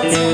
clouds.